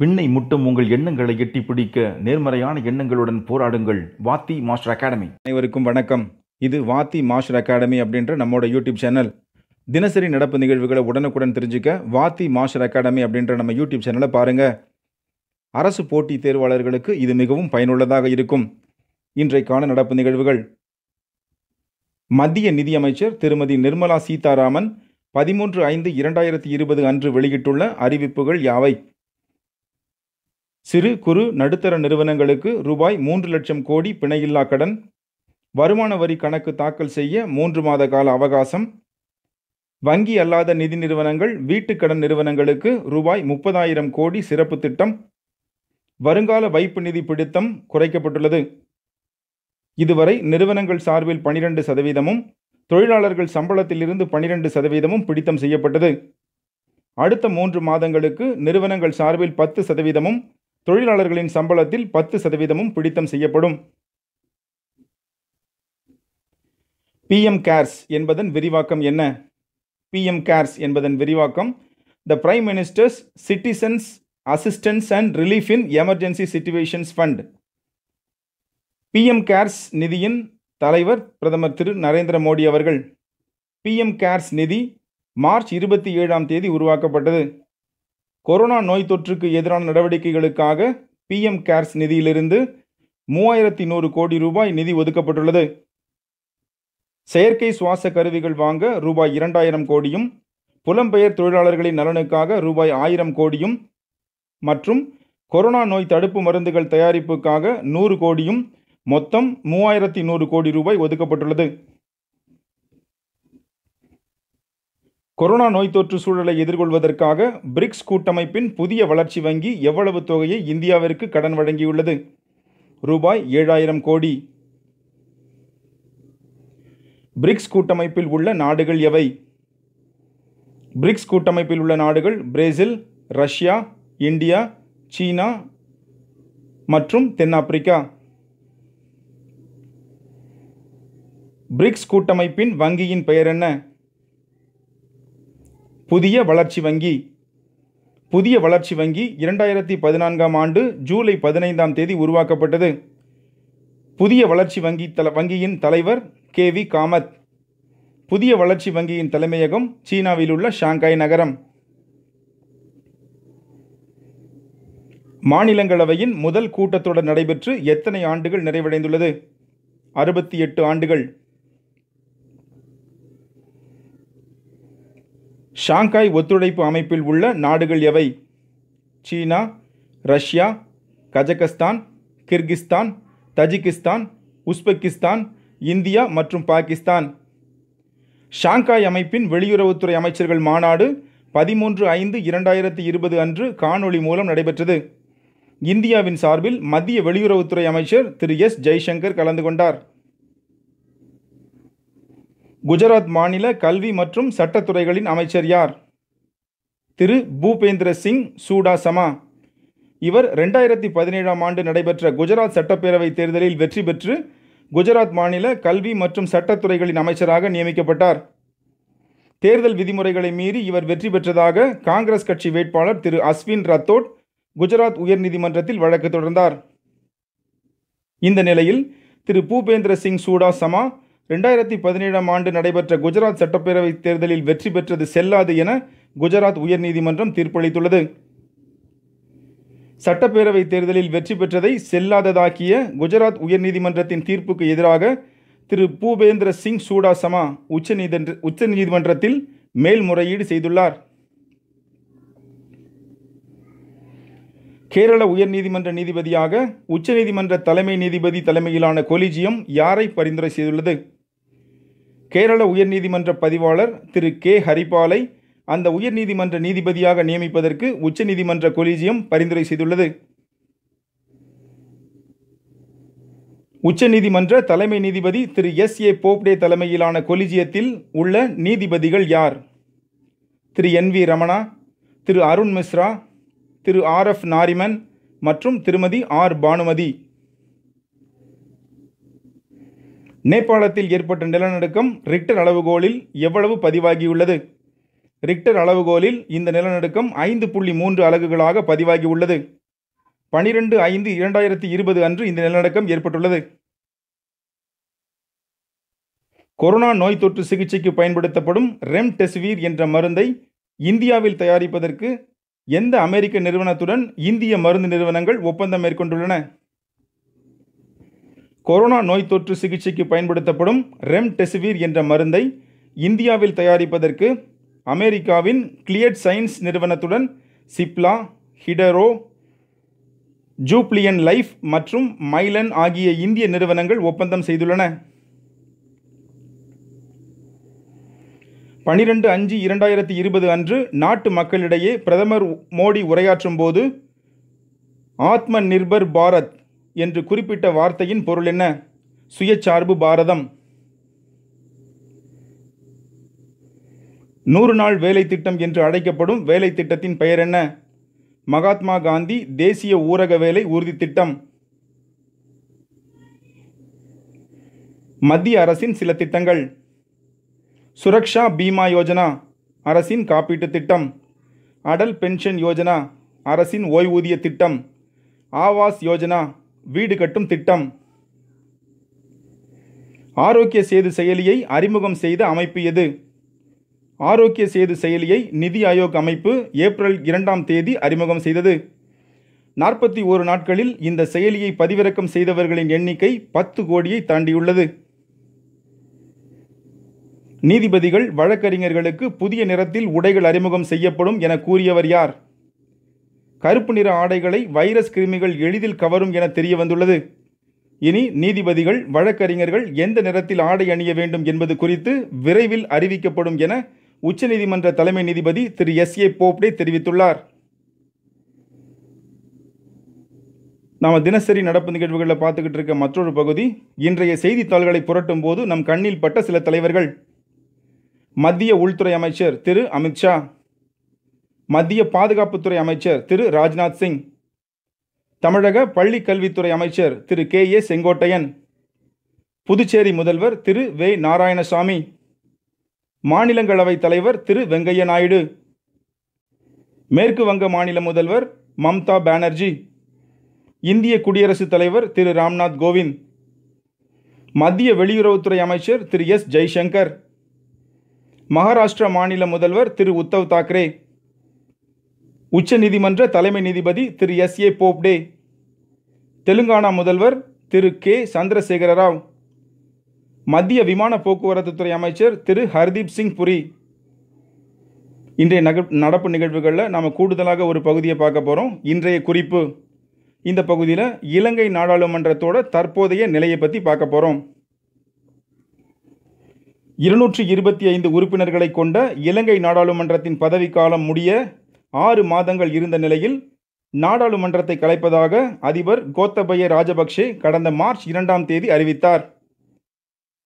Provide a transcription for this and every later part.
விண்ணை முட்டும் உங்கள் எண்ணங்களை எட்டி பிடிக்க நேர்மறையான எண்ணங்களுடன் போராடுங்கள். Vaathi master academy. அனைவருக்கும் வணக்கம். இது வாத்தி மாஸ்டர் அகாடமி அப்படின்ற நம்மளோட யூடியூப் சேனல். தினசரி நடப்பு நிகழ்வுகளை உடனுக்குடன் தெரிஞ்சுக்க வாத்தி மாஸ்டர் அகாடமி அப்படின்ற நம்ம யூடியூப் சேனலை பாருங்க. அரசு போட்டித் தேர்வாளர்களுக்கு இது மிகவும் பயனுள்ளதாக இருக்கும். இன்றைக்கான நடப்பு நிகழ்வுகள். மத்திய நிதியமைச்சர் திருமதி நிர்மலா சீதாராமன் பதிமூன்று ஐந்து இரண்டாயிரத்தி இருபது அன்று வெளியிட்டுள்ள அறிவிப்புகள் யாவை? சிறு குறு நடுத்தர நிறுவனங்களுக்கு ரூபாய் மூன்று லட்சம் கோடி பிணையில்லா கடன் வருமான வரி கணக்கு தாக்கல் செய்ய மூன்று மாத கால அவகாசம் வங்கி அல்லாத நிதி நிறுவனங்கள் வீட்டுக் கடன் நிறுவனங்களுக்கு ரூபாய் முப்பதாயிரம் கோடி சிறப்பு திட்டம் வருங்கால வைப்பு நிதி பிடித்தம் குறைக்கப்பட்டுள்ளது. இதுவரை நிறுவனங்கள் சார்பில் பனிரெண்டு சதவீதமும் தொழிலாளர்கள் சம்பளத்திலிருந்து பனிரெண்டு சதவீதமும் பிடித்தம் செய்யப்பட்டது. அடுத்த மூன்று மாதங்களுக்கு நிறுவனங்கள் சார்பில் பத்து சதவீதமும் தொழிலாளர்களின் சம்பளத்தில் பத்து சதவீதமும் பிடித்தம் செய்யப்படும். பிஎம் கேர்ஸ் என்பதன் விரிவாக்கம் என்ன? பிஎம் கேர்ஸ் என்பதன் விரிவாக்கம் the prime minister's citizens assistance and relief in emergency situations fund PM CARES நிதியின் தலைவர் பிரதமர் திரு நரேந்திர மோடி அவர்கள். பிஎம் கேர்ஸ் நிதி மார்ச் இருபத்தி ஏழாம் தேதி உருவாக்கப்பட்டது. கொரோனா நோய் தொற்றுக்கு எதிரான நடவடிக்கைகளுக்காக பிஎம் கேர்ஸ் நிதியிலிருந்து மூவாயிரத்தி நூறு கோடி ரூபாய் நிதி ஒதுக்கப்பட்டுள்ளது. செயற்கை சுவாச கருவிகள் வாங்க ரூபாய் இரண்டாயிரம் கோடியும் புலம்பெயர் தொழிலாளர்களின் நலனுக்காக ரூபாய் ஆயிரம் கோடியும் மற்றும் கொரோனா நோய் தடுப்பு மருந்துகள் தயாரிப்புக்காக நூறு கோடியும் மொத்தம் மூவாயிரத்தி நூறு கோடி ரூபாய் ஒதுக்கப்பட்டுள்ளது. கொரோனா நோய் தொற்று சூழலை எதிர்கொள்வதற்காக பிரிக்ஸ் கூட்டமைப்பின் புதிய வளர்ச்சி வங்கி எவ்வளவு தொகையை இந்தியாவிற்கு கடன் வழங்கியுள்ளது? ரூபாய் ஏழாயிரம் கோடி. பிரிக்ஸ் கூட்டமைப்பில் உள்ள நாடுகள் எவை? பிரிக்ஸ் கூட்டமைப்பில் உள்ள நாடுகள் பிரேசில் ரஷ்யா இந்தியா சீனா மற்றும் தென்னாப்பிரிக்கா. பிரிக்ஸ் கூட்டமைப்பின் வங்கியின் பெயர் என்ன? புதிய வளர்ச்சி வங்கி. புதிய வளர்ச்சி வங்கி இரண்டாயிரத்தி பதினான்காம் ஆண்டு ஜூலை பதினைந்தாம் தேதி உருவாக்கப்பட்டது. புதிய வளர்ச்சி வங்கி தல வங்கியின் தலைவர் கே வி காமத். புதிய வளர்ச்சி வங்கியின் தலைமையகம் சீனாவில் உள்ள ஷாங்காய் நகரம். மாநிலங்களவையின் முதல் கூட்டத்தொடர் நடைபெற்று எத்தனை ஆண்டுகள் நிறைவடைந்துள்ளது? அறுபத்தி எட்டு ஆண்டுகள். ஷாங்காய் ஒத்துழைப்பு அமைப்பில் உள்ள நாடுகள் எவை? China Russia Kazakhstan Kyrgyzstan Tajikistan Uzbekistan India மற்றும் பாகிஸ்தான். ஷாங்காய் அமைப்பின் வெளியுறவுத்துறை அமைச்சர்கள் மாநாடு பதிமூன்று ஐந்து இரண்டாயிரத்தி இருபது அன்று காணொளி மூலம் நடைபெற்றது. இந்தியாவின் சார்பில் மத்திய வெளியுறவுத்துறை அமைச்சர் திரு எஸ் ஜெய்சங்கர் கலந்து கொண்டார். குஜராத் மாநில கல்வி மற்றும் சட்டத்துறைகளின் அமைச்சர் யார்? திரு. பூபேந்திர சிங் சூடாசமா. இவர் ரெண்டாயிரத்தி பதினேழாம் ஆண்டு நடைபெற்ற குஜராத் சட்டப்பேரவை தேர்தலில் வெற்றி பெற்று குஜராத் மாநில கல்வி மற்றும் சட்டத்துறைகளின் அமைச்சராக நியமிக்கப்பட்டார். தேர்தல் விதிமுறைகளை மீறி இவர் வெற்றி பெற்றதாக காங்கிரஸ் கட்சி வேட்பாளர் திரு. அஸ்வின் ரத்தோட் குஜராத் உயர்நீதிமன்றத்தில் வழக்கு தொடர்ந்தார். இந்த நிலையில் திரு. பூபேந்திர சிங் சூடாசமா ரெண்டாயிரத்தி பதினேழாம் ஆண்டு நடைபெற்ற குஜராத் சட்டப்பேரவை தேர்தலில் வெற்றி பெற்றது செல்லாது என குஜராத் உயர்நீதிமன்றம் தீர்ப்பளித்துள்ளது. சட்டப்பேரவை தேர்தலில் வெற்றி பெற்றதை செல்லாததாக்கிய குஜராத் உயர்நீதிமன்றத்தின் தீர்ப்புக்கு எதிராக திரு. பூபேந்திர சிங் சூடாசமா உச்சநீதிமன்ற உச்சநீதிமன்றத்தில் மேல்முறையீடு செய்துள்ளார். கேரள உயர்நீதிமன்ற நீதிபதியாக உச்சநீதிமன்ற தலைமை நீதிபதி தலைமையிலான கொலிஜியம் யாரை பரிந்துரை செய்துள்ளது? கேரள உயர்நீதிமன்ற பதிவாளர் திரு கே. ஹரிபாலை அந்த உயர்நீதிமன்ற நீதிபதியாக நியமிப்பதற்கு உச்சநீதிமன்ற கொலிஜியம் பரிந்துரை செய்துள்ளது. உச்சநீதிமன்ற தலைமை நீதிபதி திரு எஸ். ஏ. போப்டே தலைமையிலான கொலிஜியத்தில் உள்ள நீதிபதிகள் யார்? திரு. என். வி. ரமணா திரு. அருண் மிஸ்ரா திரு. ஆர். எஃப். நாரிமன் மற்றும் திருமதி ஆர். பானுமதி. நேபாளத்தில் ஏற்பட்ட நிலநடுக்கம் ரிக்டர் அளவுகோலில் எவ்வளவு பதிவாகியுள்ளது? ரிக்டர் அளவுகோலில் இந்த நிலநடுக்கம் ஐந்து புள்ளி மூன்று அலகுகளாக பதிவாகி உள்ளது பனிரெண்டு ஐந்து இரண்டாயிரத்தி இருபது அன்று இந்த நிலநடுக்கம் ஏற்பட்டுள்ளது. கொரோனா நோய் தொற்று சிகிச்சைக்கு பயன்படுத்தப்படும் ரெம்டெசிவிர் என்ற மருந்தை இந்தியாவில் தயாரிப்பதற்கு எந்த அமெரிக்க நிறுவனத்துடன் இந்திய மருந்து நிறுவனங்கள் ஒப்பந்தம் மேற்கொண்டுள்ளன? கொரோனா நோய் தொற்று சிகிச்சைக்கு பயன்படுத்தப்படும் ரெம்டெசிவிர் என்ற மருந்தை இந்தியாவில் தயாரிப்பதற்கு அமெரிக்காவின் கிளியட் சயின்ஸ் நிறுவனத்துடன் சிப்லா ஹிடரோ ஜூப்ளியன் லைஃப் மற்றும் மைலன் ஆகிய இந்திய நிறுவனங்கள் ஒப்பந்தம் செய்துள்ளன. பனிரெண்டு அஞ்சு இரண்டாயிரத்தி இருபது அன்று நாட்டு மக்களிடையே பிரதமர் மோடி உரையாற்றும் போது ஆத்ம நிர்பர் பாரத் என்று குறிப்பிட்ட வார்த்தையின் பொருள் என்ன? சுயசார்பு பாரதம். நூறு நாள் வேலை திட்டம் என்று அழைக்கப்படும் வேலை திட்டத்தின் பெயர் என்ன? மகாத்மா காந்தி தேசிய ஊரக வேலை உறுதி திட்டம். மத்திய அரசின் சில திட்டங்கள். சுரக்ஷா பீமா யோஜனா அரசின் காப்பீட்டு திட்டம். அடல் பென்ஷன் யோஜனா அரசின் ஓய்வூதிய திட்டம். ஆவாஸ் யோஜனா வீடு கட்டும் திட்டம். ஆரோக்கிய சேது செயலியை அறிமுகம் செய்த அமைப்பு எது? ஆரோக்கிய சேது செயலியை நிதி ஆயோக் அமைப்பு ஏப்ரல் இரண்டாம் தேதி அறிமுகம் செய்தது. நாற்பத்தி ஓரு நாட்களில் இந்த செயலியை பதிவிறக்கம் செய்தவர்களின் எண்ணிக்கை பத்து கோடியை தாண்டியுள்ளது. நீதிபதிகள் வழக்கறிஞர்களுக்கு புதிய நிறத்தில் உடைகள் அறிமுகம் செய்யப்படும் என கூறியவர் யார்? கருப்பு நிற ஆடைகளை வைரஸ் கிருமிகள் எளிதில் கவரும் என தெரிய வந்துள்ளது இனி நீதிபதிகள் வழக்கறிஞர்கள் எந்த நிறத்தில் ஆடை அணிய வேண்டும் என்பது குறித்து விரைவில் அறிவிக்கப்படும் என உச்சநீதிமன்ற தலைமை நீதிபதி திரு எஸ் ஏ போப்டே தெரிவித்துள்ளார். நாம் தினசரி நடப்பு நிகழ்வுகளில் பார்த்துக்கிட்டு இருக்க மற்றொரு பகுதி இன்றைய செய்தித்தாள்களை புரட்டும் போது நம் கண்ணில் பட்ட சில தலைவர்கள். மத்திய உள்துறை அமைச்சர் திரு அமித்ஷா மத்திய பாதுகாப்புத்துறை அமைச்சர் திரு ராஜ்நாத் சிங் தமிழக பள்ளி கல்வித்துறை அமைச்சர் திரு கே ஏ செங்கோட்டையன் புதுச்சேரி முதல்வர் திரு வே நாராயணசாமி மாநிலங்களவை தலைவர் திரு வெங்கையா நாயுடு மேற்கு வங்க மாநில முதல்வர் மம்தா பானர்ஜி இந்திய குடியரசுத் தலைவர் திரு ராம்நாத் கோவிந்த் மத்திய வெளியுறவுத்துறை அமைச்சர் திரு எஸ் ஜெய்சங்கர் மகாராஷ்டிரா மாநில முதல்வர் திரு உத்தவ் தாக்கரே உச்சநீதிமன்ற தலைமை நீதிபதி திரு எஸ் ஏ போப்டே தெலுங்கானா முதல்வர் திரு கே. சந்திரசேகர ராவ் மத்திய விமான போக்குவரத்துத்துறை அமைச்சர் திரு ஹர்தீப் சிங் புரி. இன்றைய நக நடப்பு நிகழ்வுகளில் நாம் கூடுதலாக ஒரு பகுதியை பார்க்க போகிறோம் இன்றைய குறிப்பு. இந்த பகுதியில் இலங்கை நாடாளுமன்றத்தோட தற்போதைய நிலையை பற்றி பார்க்க போகிறோம் இருநூற்றி இருபத்தி ஐந்து உறுப்பினர்களை கொண்ட இலங்கை நாடாளுமன்றத்தின் பதவிக்காலம் முடிய ஆறு மாதங்கள் இருந்த நிலையில் நாடாளுமன்றத்தை கலைப்பதாக அதிபர் கோத்தபய ராஜபக்சே கடந்த மார்ச் இரண்டாம் தேதி அறிவித்தார்.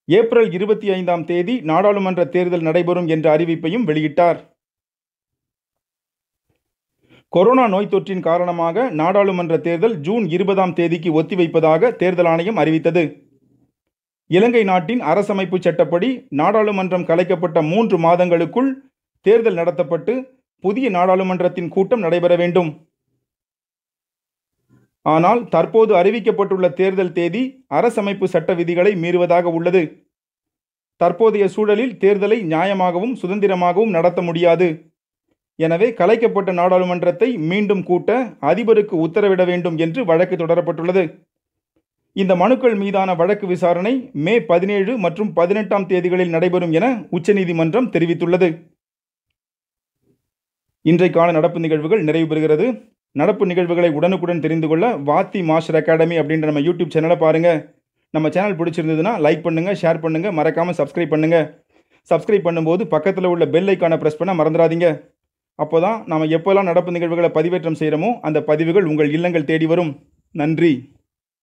ஏப்ரல் இருபத்தி ஐந்தாம் தேதி நாடாளுமன்ற தேர்தல் நடைபெறும் என்ற அறிவிப்பையும் வெளியிட்டார். கொரோனா நோய் தொற்றின் காரணமாக நாடாளுமன்ற தேர்தல் ஜூன் இருபதாம் தேதிக்கு ஒத்திவைப்பதாக தேர்தல் ஆணையம் அறிவித்தது. இலங்கை நாட்டின் அரசமைப்பு சட்டப்படி நாடாளுமன்றம் கலைக்கப்பட்ட மூன்று மாதங்களுக்குள் தேர்தல் நடத்தப்பட்டு புதிய நாடாளுமன்றத்தின் கூட்டம் நடைபெற வேண்டும். ஆனால் தற்போது அறிவிக்கப்பட்டுள்ள தேர்தல் தேதி அரசமைப்பு சட்ட விதிகளை மீறுவதாக உள்ளது. தற்போதைய சூழலில் தேர்தலை நியாயமாகவும் சுதந்திரமாகவும் நடத்த முடியாது. எனவே கலைக்கப்பட்ட நாடாளுமன்றத்தை மீண்டும் கூட்ட அதிபருக்கு உத்தரவிட வேண்டும் என்று வழக்கு தொடரப்பட்டுள்ளது. இந்த மனுக்கள் மீதான வழக்கு விசாரணை மே பதினேழு மற்றும் பதினெட்டாம் தேதிகளில் நடைபெறும் என உச்சநீதிமன்றம் தெரிவித்துள்ளது. இன்றைக்கான நடப்பு நிகழ்வுகள் நிறைவு பெறுகிறது. நடப்பு நிகழ்வுகளை உடனுக்குடன் தெரிந்து கொள்ள வாத்தி மாஸ்டர் அகாடமி அப்படின்ற நம்ம யூடியூப் சேனலை பாருங்கள் நம்ம சேனல் பிடிச்சிருந்ததுன்னா லைக் பண்ணுங்கள் ஷேர் பண்ணுங்கள் மறக்காமல் சப்ஸ்கிரைப் பண்ணுங்கள் சப்ஸ்கிரைப் பண்ணும்போது பக்கத்தில் உள்ள பெல் ஐக்கானை ப்ரெஸ் பண்ண மறந்துடாதீங்க. அப்போதான் நாம் எப்போல்லாம் நடப்பு நிகழ்வுகளை பதிவேற்றம் செய்கிறோமோ அந்த பதிவுகள் உங்கள் இல்லங்கள் தேடி வரும். நன்றி.